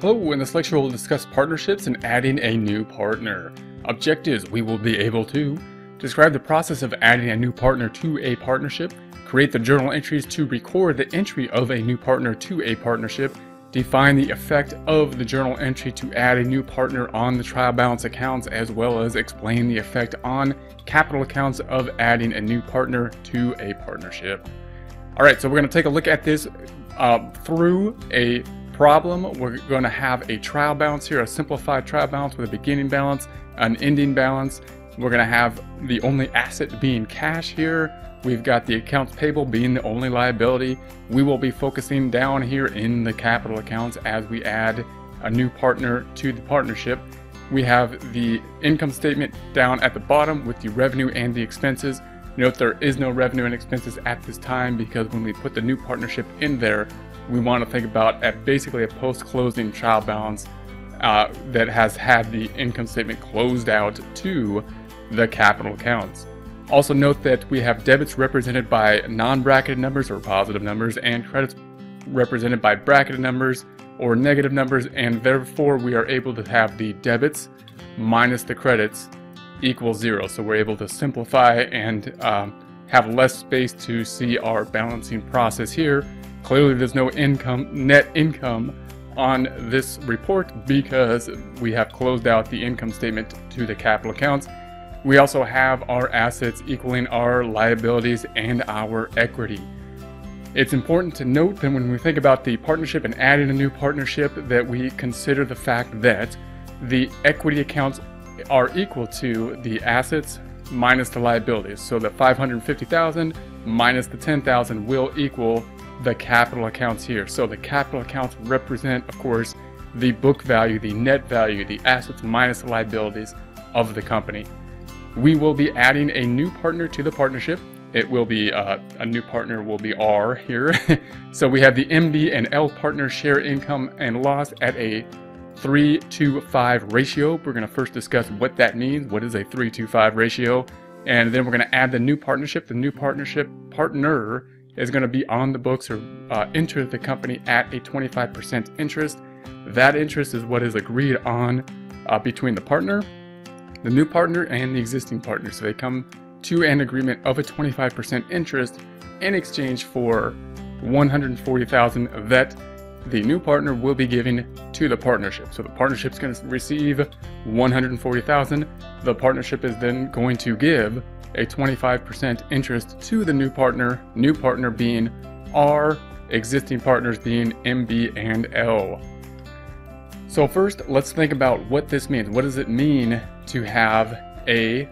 Hello, in this lecture we'll discuss partnerships and adding a new partner. Objectives, we will be able to describe the process of adding a new partner to a partnership, create the journal entries to record the entry of a new partner to a partnership, define the effect of the journal entry to add a new partner on the trial balance accounts, as well as explain the effect on capital accounts of adding a new partner to a partnership. All right, so we're going to take a look at this uh, through a problem. We're going to have a trial balance here, a simplified trial balance with a beginning balance, an ending balance. We're going to have the only asset being cash here. We've got the accounts payable being the only liability. We will be focusing down here in the capital accounts as we add a new partner to the partnership. We have the income statement down at the bottom with the revenue and the expenses. Note there is no revenue and expenses at this time because when we put the new partnership in there, we want to think about at basically a post-closing trial balance uh, that has had the income statement closed out to the capital accounts. Also note that we have debits represented by non-bracketed numbers or positive numbers and credits represented by bracketed numbers or negative numbers and therefore we are able to have the debits minus the credits equal zero. So we're able to simplify and um, have less space to see our balancing process here Clearly there's no income, net income on this report because we have closed out the income statement to the capital accounts. We also have our assets equaling our liabilities and our equity. It's important to note that when we think about the partnership and adding a new partnership that we consider the fact that the equity accounts are equal to the assets minus the liabilities. So the 550,000 minus the 10,000 will equal the capital accounts here. So the capital accounts represent, of course, the book value, the net value, the assets minus the liabilities of the company. We will be adding a new partner to the partnership. It will be uh, a new partner will be R here. so we have the MB and L partners share income and loss at a 3 to 5 ratio. We're going to first discuss what that means. What is a 3 to 5 ratio? And then we're going to add the new partnership. The new partnership partner is going to be on the books or uh, enter the company at a 25% interest. That interest is what is agreed on uh, between the partner, the new partner, and the existing partner. So they come to an agreement of a 25% interest in exchange for 140,000 that the new partner will be giving to the partnership. So the partnership is going to receive 140,000. The partnership is then going to give a 25% interest to the new partner, new partner being R, existing partners being MB and L. So first, let's think about what this means. What does it mean to have a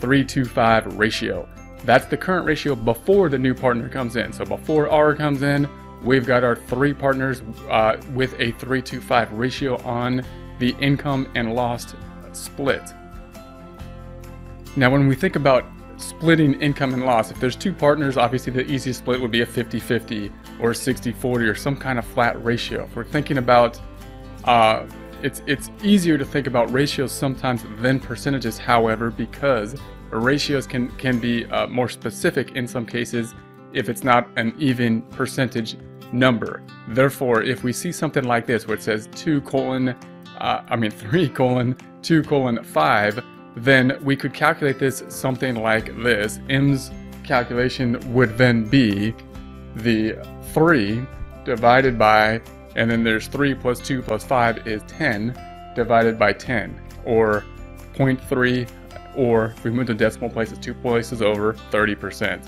325 ratio? That's the current ratio before the new partner comes in. So before R comes in, we've got our three partners uh, with a 325 ratio on the income and loss split. Now, when we think about splitting income and loss. If there's two partners, obviously the easiest split would be a 50-50 or 60-40 or some kind of flat ratio. If we're thinking about, uh, it's, it's easier to think about ratios sometimes than percentages, however, because ratios can, can be uh, more specific in some cases if it's not an even percentage number. Therefore, if we see something like this where it says 2 colon, uh, I mean 3 colon 2 colon 5, then we could calculate this something like this. M's calculation would then be the 3 divided by, and then there's 3 plus 2 plus 5 is 10 divided by 10, or 0.3, or if we move to decimal places two places over, 30%.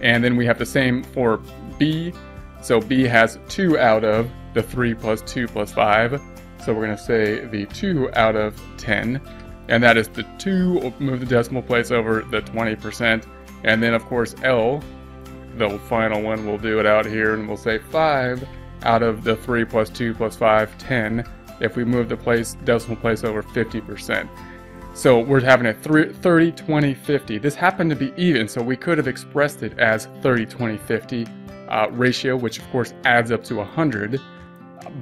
And then we have the same for B, so B has 2 out of the 3 plus 2 plus 5, so we're going to say the 2 out of 10 and that is the 2, move the decimal place over the 20%, and then of course L, the final one, we'll do it out here, and we'll say 5 out of the 3 plus 2 plus 5, 10, if we move the place decimal place over 50%. So we're having a 30, 20, 50. This happened to be even, so we could have expressed it as 30, 20, 50 uh, ratio, which of course adds up to 100.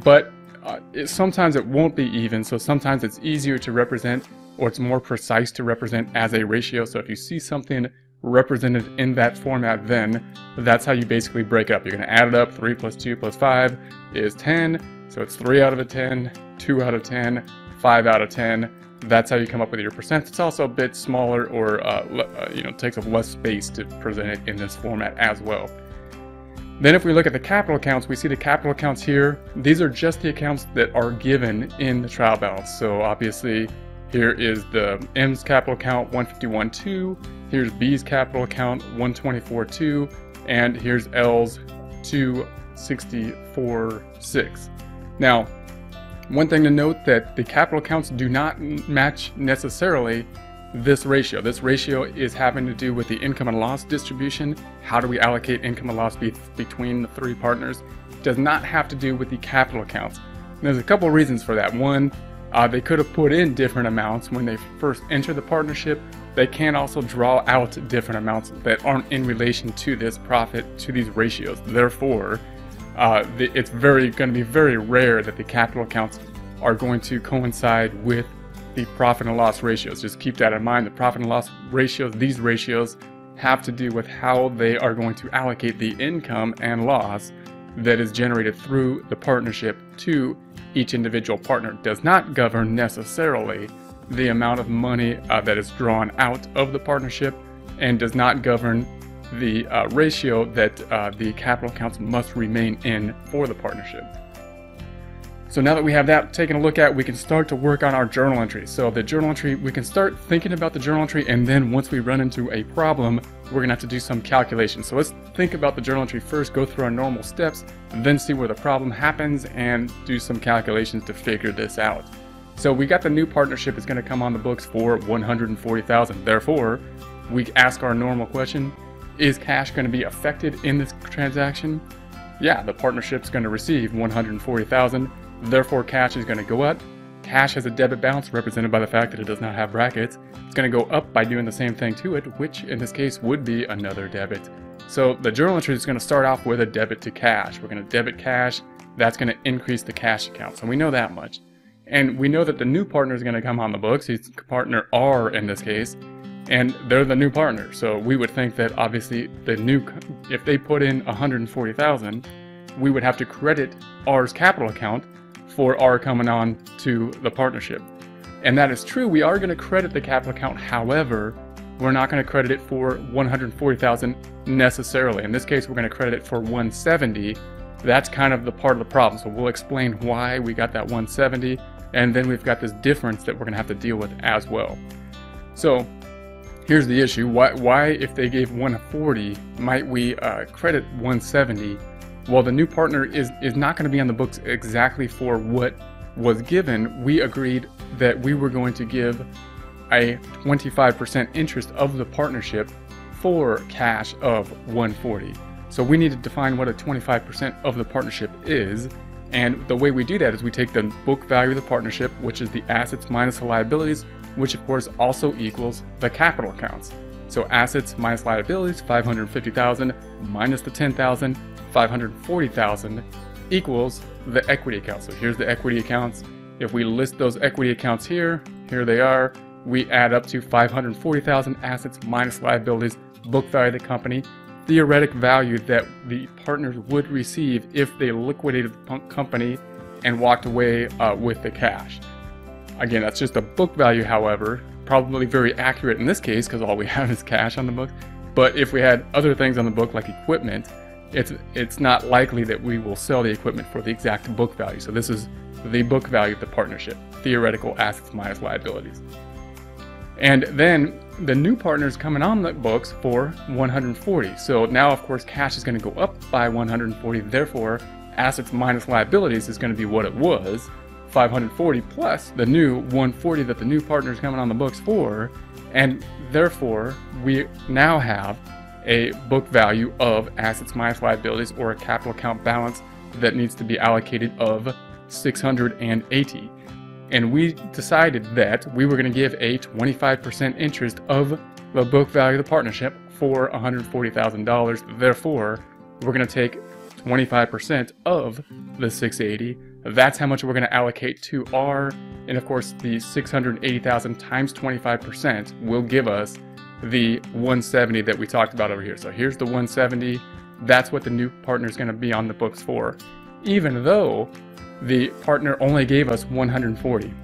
But uh, it, sometimes it won't be even, so sometimes it's easier to represent or it's more precise to represent as a ratio. So if you see something represented in that format then, that's how you basically break it up. You're going to add it up. 3 plus 2 plus 5 is 10. So it's 3 out of a 10, 2 out of 10, 5 out of 10. That's how you come up with your percent. It's also a bit smaller or, uh, uh, you know, takes up less space to present it in this format as well. Then if we look at the capital accounts, we see the capital accounts here. These are just the accounts that are given in the trial balance. So obviously here is the M's capital account 151.2, here's B's capital account 124.2, and here's L's 264.6. Now, one thing to note that the capital accounts do not match necessarily this ratio. This ratio is having to do with the income and loss distribution. How do we allocate income and loss be between the three partners? Does not have to do with the capital accounts. And there's a couple reasons for that. One, uh, they could have put in different amounts when they first enter the partnership. They can also draw out different amounts that aren't in relation to this profit, to these ratios. Therefore, uh, it's very going to be very rare that the capital accounts are going to coincide with the profit and loss ratios. Just keep that in mind. The profit and loss ratios, these ratios have to do with how they are going to allocate the income and loss that is generated through the partnership to each individual partner. Does not govern necessarily the amount of money uh, that is drawn out of the partnership and does not govern the uh, ratio that uh, the capital accounts must remain in for the partnership. So now that we have that taken a look at, we can start to work on our journal entry. So the journal entry, we can start thinking about the journal entry and then once we run into a problem, we're gonna have to do some calculations. So let's think about the journal entry first, go through our normal steps, then see where the problem happens and do some calculations to figure this out. So we got the new partnership is gonna come on the books for 140,000. Therefore, we ask our normal question, is cash to be affected in this transaction? Yeah, the partnership's to receive 140,000. Therefore, cash is going to go up. Cash has a debit balance represented by the fact that it does not have brackets. It's going to go up by doing the same thing to it, which in this case would be another debit. So the journal entry is going to start off with a debit to cash. We're going to debit cash. That's going to increase the cash account. So we know that much. And we know that the new partner is going to come on the books. He's partner R in this case and they're the new partner. So we would think that obviously the new, if they put in 140,000, we would have to credit R's capital account for R coming on to the partnership. And that is true. We are going to credit the capital account. However, we're not going to credit it for 140,000 necessarily. In this case, we're going to credit it for 170. That's kind of the part of the problem. So we'll explain why we got that 170. And then we've got this difference that we're going to have to deal with as well. So Here's the issue. Why, why if they gave 140, might we uh, credit 170? Well, the new partner is, is not going to be on the books exactly for what was given. We agreed that we were going to give a 25% interest of the partnership for cash of 140. So we need to define what a 25% of the partnership is. And the way we do that is we take the book value of the partnership, which is the assets minus the liabilities, which of course also equals the capital accounts. So assets minus liabilities, 550,000 minus the 10,000, 540,000 equals the equity account. So here's the equity accounts. If we list those equity accounts here, here they are, we add up to 540,000 assets minus liabilities, book value of the company, theoretic value that the partners would receive if they liquidated the company and walked away uh, with the cash. Again, that's just a book value, however, probably very accurate in this case because all we have is cash on the book. But if we had other things on the book like equipment, it's it's not likely that we will sell the equipment for the exact book value. So this is the book value of the partnership, theoretical assets minus liabilities. And then the new partners coming on the books for 140. So now, of course, cash is going to go up by 140. Therefore, assets minus liabilities is going to be what it was. 540 plus the new 140 that the new partners coming on the books for, and therefore we now have a book value of assets minus liabilities or a capital account balance that needs to be allocated of 680. And we decided that we were going to give a 25% interest of the book value of the partnership for $140,000. Therefore, we're going to take 25% of the 680 that's how much we're going to allocate to R. And of course, the 680,000 times 25% will give us the 170 that we talked about over here. So here's the 170. That's what the new partner is going to be on the books for, even though the partner only gave us 140.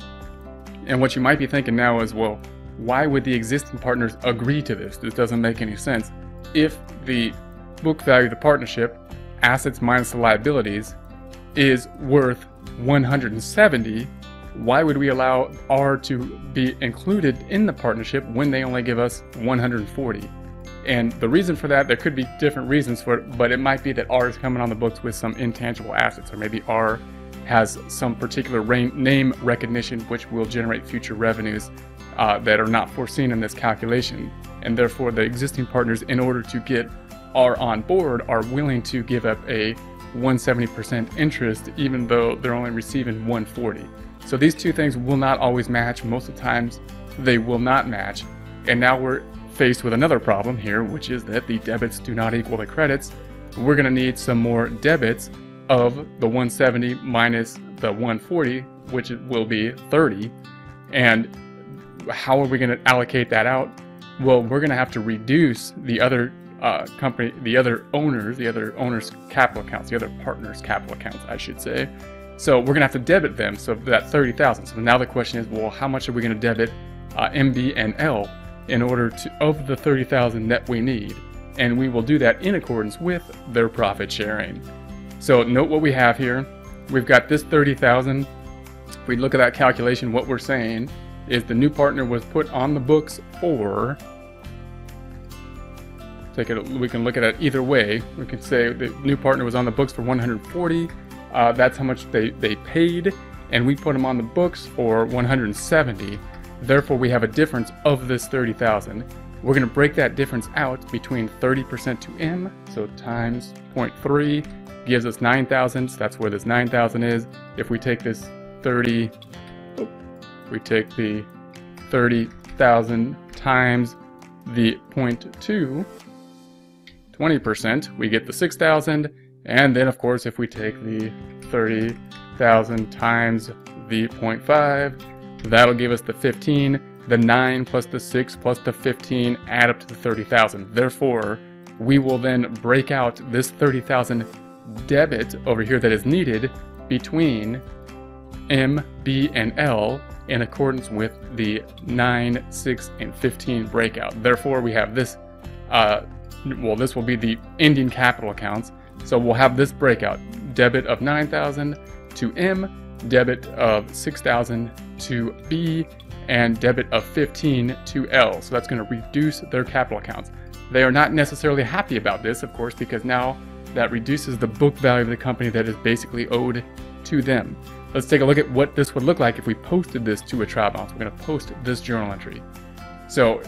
And what you might be thinking now is, well, why would the existing partners agree to this? This doesn't make any sense. If the book value of the partnership, assets minus the liabilities, is worth 170, why would we allow R to be included in the partnership when they only give us 140? And the reason for that, there could be different reasons for it, but it might be that R is coming on the books with some intangible assets, or maybe R has some particular name recognition which will generate future revenues uh, that are not foreseen in this calculation. And therefore, the existing partners, in order to get R on board, are willing to give up a 170% interest, even though they're only receiving 140. So these two things will not always match. Most of the times, they will not match. And now we're faced with another problem here, which is that the debits do not equal the credits. We're going to need some more debits of the 170 minus the 140, which will be 30. And how are we going to allocate that out? Well, we're going to have to reduce the other uh, company, the other owners, the other owners' capital accounts, the other partners' capital accounts, I should say. So we're going to have to debit them. So that 30,000. So now the question is, well, how much are we going to debit uh, MB and L in order to of the 30,000 that we need? And we will do that in accordance with their profit sharing. So note what we have here. We've got this 30,000. If we look at that calculation, what we're saying is the new partner was put on the books for take it we can look at it either way we can say the new partner was on the books for 140 uh, that's how much they they paid and we put them on the books for 170 therefore we have a difference of this 30,000 we're going to break that difference out between 30% to m so times 0.3 gives us 9,000 so that's where this 9,000 is. If we take this 30 we take the 30,000 times the 0.2 20%, we get the 6,000. And then, of course, if we take the 30,000 times the 0.5, that'll give us the 15. The 9 plus the 6 plus the 15 add up to the 30,000. Therefore, we will then break out this 30,000 debit over here that is needed between M, B, and L in accordance with the 9, 6, and 15 breakout. Therefore, we have this uh, well, this will be the ending capital accounts. So we'll have this breakout, debit of 9,000 to M, debit of 6,000 to B, and debit of 15 to L. So that's going to reduce their capital accounts. They are not necessarily happy about this, of course, because now that reduces the book value of the company that is basically owed to them. Let's take a look at what this would look like if we posted this to a trial balance. We're going to post this journal entry. So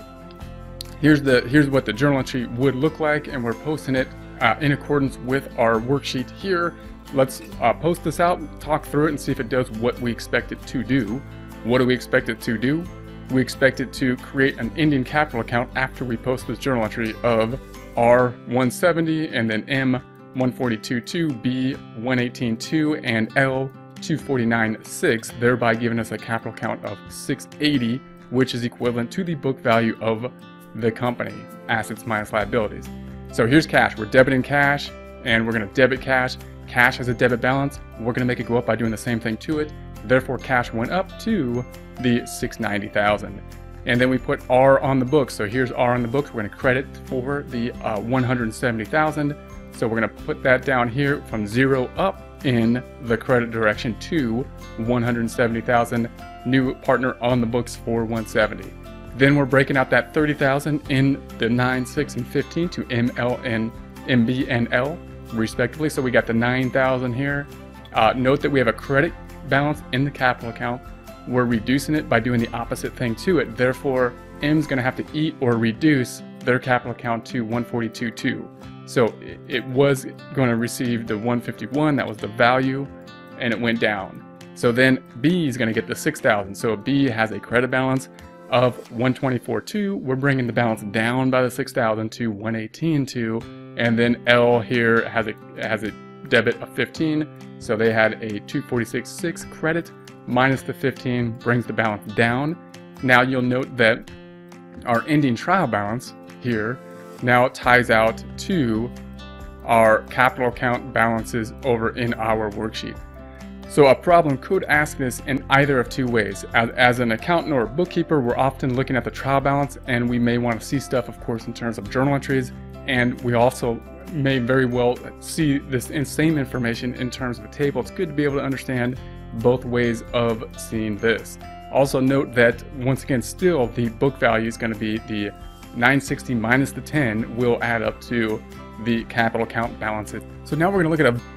Here's the here's what the journal entry would look like, and we're posting it uh, in accordance with our worksheet here. Let's uh, post this out, talk through it, and see if it does what we expect it to do. What do we expect it to do? We expect it to create an ending capital account after we post this journal entry of R170 and then M1422, B1182, and L2496, thereby giving us a capital account of 680, which is equivalent to the book value of the company, assets minus liabilities. So here's cash. We're debiting cash and we're going to debit cash. Cash has a debit balance. We're going to make it go up by doing the same thing to it. Therefore, cash went up to the 690,000. And then we put R on the books. So here's R on the books. We're going to credit for the uh, 170,000. So we're going to put that down here from zero up in the credit direction to 170,000. New partner on the books for 170. Then we're breaking out that 30,000 in the 9, 6, and 15 to ML and MB and L respectively. So we got the 9,000 here. Uh, note that we have a credit balance in the capital account. We're reducing it by doing the opposite thing to it. Therefore, M's going to have to eat or reduce their capital account to 142.2. So it was going to receive the 151, that was the value, and it went down. So then B is going to get the 6,000. So B has a credit balance of 124.2, we're bringing the balance down by the 6,000 to 118.2, and then L here has a has a debit of 15, so they had a 246.6 credit minus the 15 brings the balance down. Now you'll note that our ending trial balance here now ties out to our capital account balances over in our worksheet. So a problem could ask this in either of two ways. As, as, an accountant or bookkeeper, we're often looking at the trial balance and we may want to see stuff, of course, in terms of journal entries. And we also may very well see this same information in terms of a table. It's good to be able to understand both ways of seeing this. Also note that once again, still the book value is going to be the 960 minus the 10 will add up to the capital account balances. So now we're going to look at a